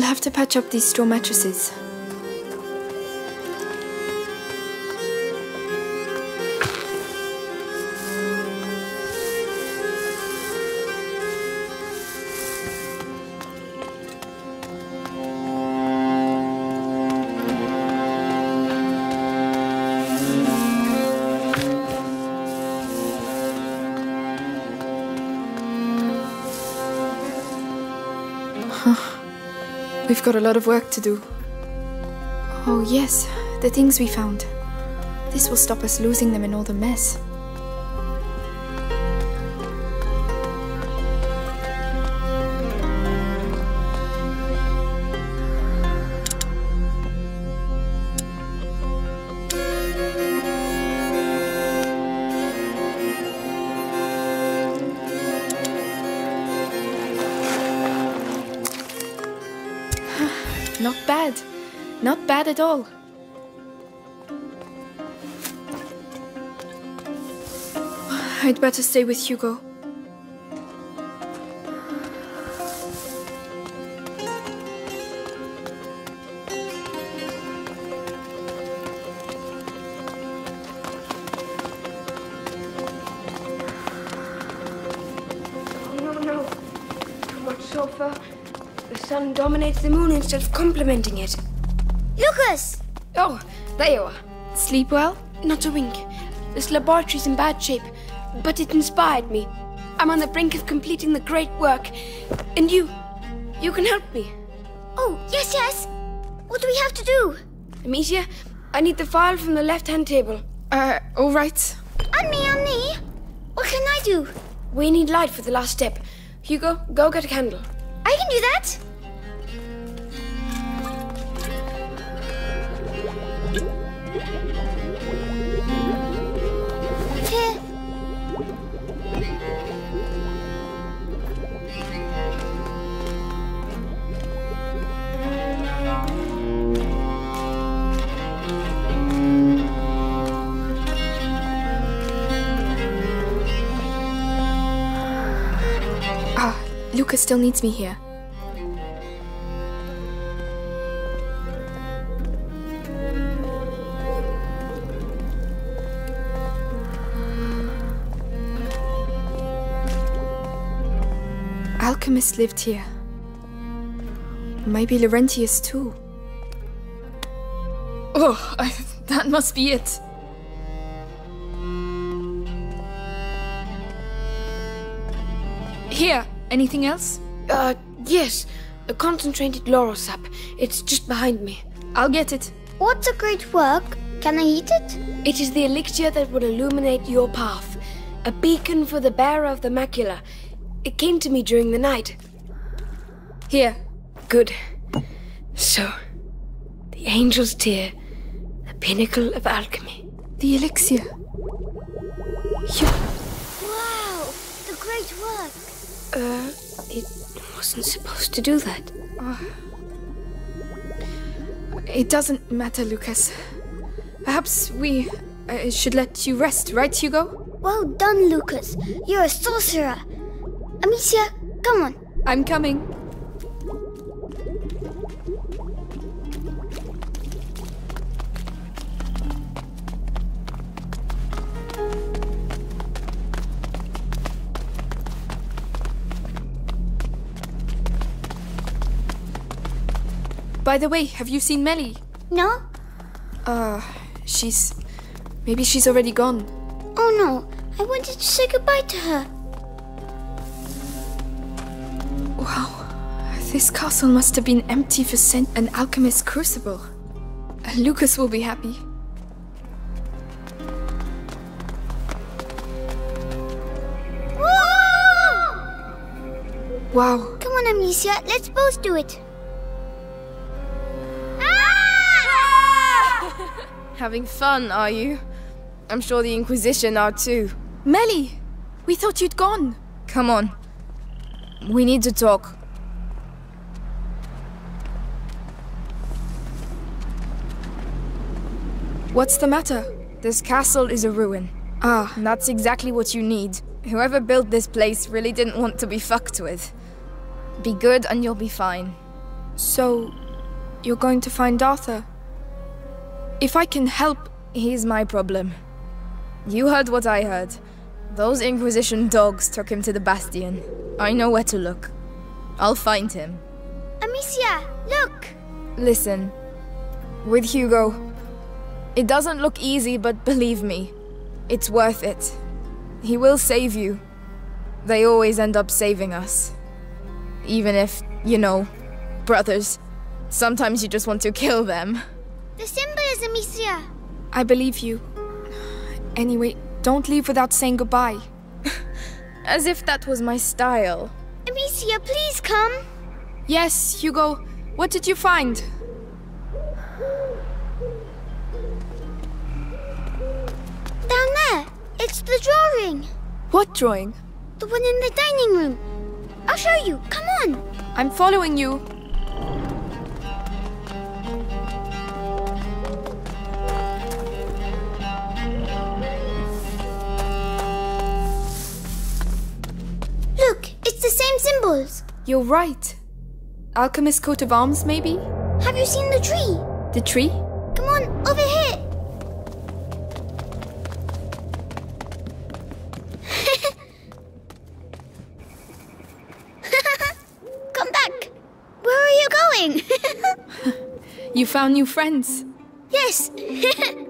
We'll have to patch up these straw mattresses. We've got a lot of work to do. Oh, yes, the things we found. This will stop us losing them in all the mess. Not bad at all. I'd better stay with Hugo. The sun dominates the moon instead of complementing it. Lucas! Oh, there you are. Sleep well? Not a wink. This laboratory's in bad shape, but it inspired me. I'm on the brink of completing the great work. And you, you can help me. Oh, yes, yes. What do we have to do? Amicia, I need the file from the left-hand table. Uh, alright. On me, on me. What can I do? We need light for the last step. Hugo, go get a candle. I can do that. Lucas still needs me here. Alchemist lived here. Maybe Laurentius too. Oh, I, that must be it. Here, anything else? Uh, yes. A concentrated laurel sap. It's just behind me. I'll get it. What's a great work? Can I eat it? It is the elixir that will illuminate your path. A beacon for the bearer of the macula. It came to me during the night. Here. Good. So, the angel's tear, the pinnacle of alchemy. The elixir. You, Wow, the great work. Uh, it wasn't supposed to do that. it doesn't matter, Lucas. Perhaps we uh, should let you rest, right, Hugo? Well done, Lucas. You're a sorcerer. Amicia, come on. I'm coming. By the way, have you seen Mélie? No? Uh, she's. Maybe she's already gone. Oh no, I wanted to say goodbye to her. Wow. This castle must have been empty for cent- an alchemist's crucible. Uh, Lucas will be happy. Wow. Come on, Amicia, let's both do it. Having fun, are you? I'm sure the Inquisition are too. Mélie! We thought you'd gone. Come on. We need to talk. What's the matter? This castle is a ruin. Ah, And that's exactly what you need. Whoever built this place really didn't want to be fucked with. Be good and you'll be fine. So, you're going to find Arthur? If I can help, He's my problem. You heard what I heard. Those Inquisition dogs took him to the Bastion. I know where to look. I'll find him. Amicia, look! Listen, with Hugo, it doesn't look easy, but believe me, it's worth it. He will save you. They always end up saving us. Even if, you know, brothers, sometimes you just want to kill them. The symbol is Amicia. I believe you. Anyway, don't leave without saying goodbye. As if that was my style. Amicia, please come. Yes, Hugo. What did you find? Down there. It's the drawing. What drawing? The one in the dining room. I'll show you. Come on. I'm following you. You're right. Alchemist coat of arms, maybe? Have you seen the tree? The tree? Come on, over here. Come back. Where are you going? You found new friends. yes.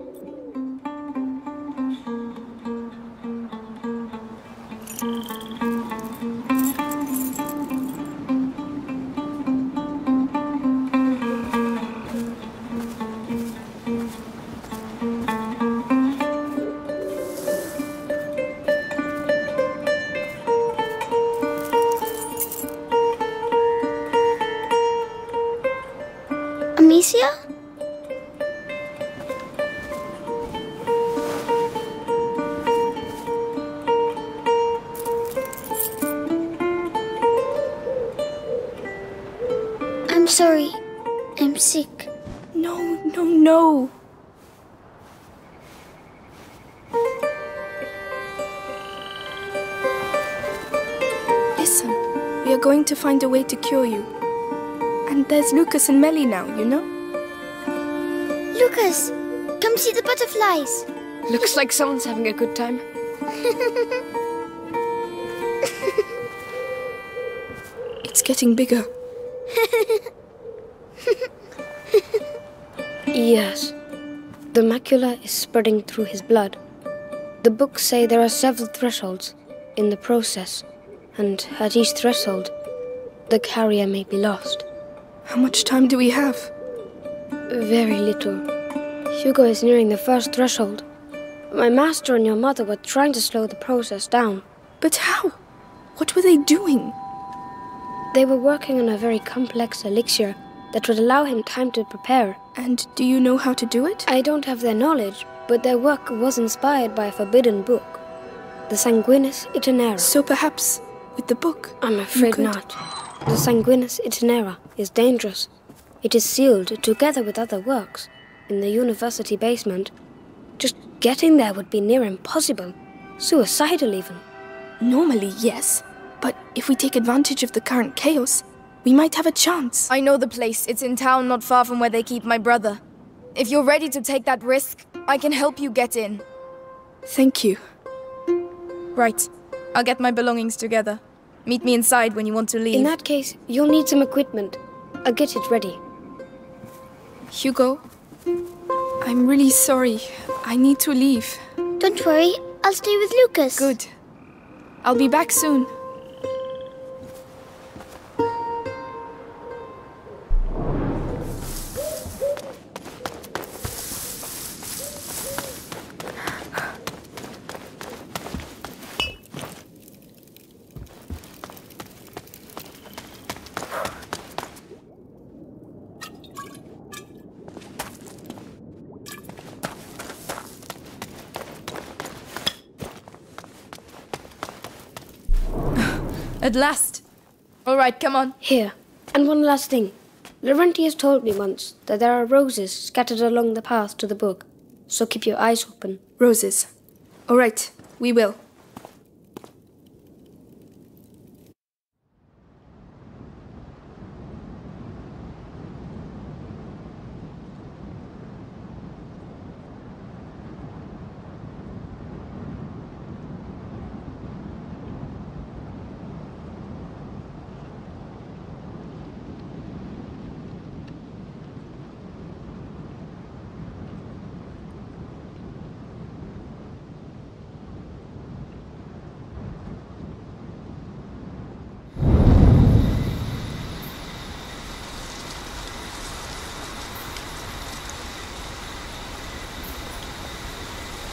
sorry. I'm sick. No, no, no. Listen, we are going to find a way to cure you. And there's Lucas and Mélie now, you know? Lucas, come see the butterflies. Looks like someone's having a good time. It's getting bigger. Yes. The macula is spreading through his blood. The books say there are several thresholds in the process, and at each threshold, the carrier may be lost. How much time do we have? Very little. Hugo is nearing the first threshold. My master and your mother were trying to slow the process down. But how? What were they doing? They were working on a very complex elixir that would allow him time to prepare. And do you know how to do it? I don't have their knowledge, but their work was inspired by a forbidden book, the Sanguinis Itinera. So perhaps with the book. I'm afraid not. The Sanguinis Itinera is dangerous. It is sealed together with other works in the university basement. Just getting there would be near impossible. Suicidal, even. Normally, yes. But if we take advantage of the current chaos, we might have a chance. I know the place. It's in town, not far from where they keep my brother. If you're ready to take that risk, I can help you get in. Thank you. Right. I'll get my belongings together. Meet me inside when you want to leave. In that case, you'll need some equipment. I'll get it ready. Hugo, I'm really sorry. I need to leave. Don't worry, I'll stay with Lucas. Good. I'll be back soon. At last. All right, come on. Here. And one last thing. Laurentius told me once that there are roses scattered along the path to the book, so keep your eyes open. Roses. All right, we will.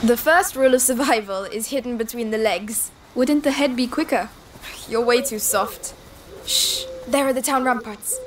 The first rule of survival is hidden between the legs. Wouldn't the head be quicker? You're way too soft. Shh, there are the town ramparts.